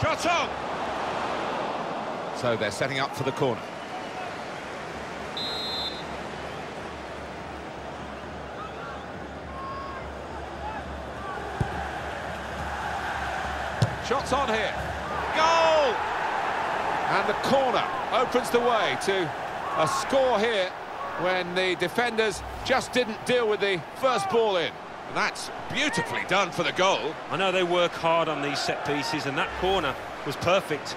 Shot on! So they're setting up for the corner. Shots on here. Goal! And the corner opens the way to a score here when the defenders just didn't deal with the first ball in. That's beautifully done for the goal. I know they work hard on these set pieces, and that corner was perfect.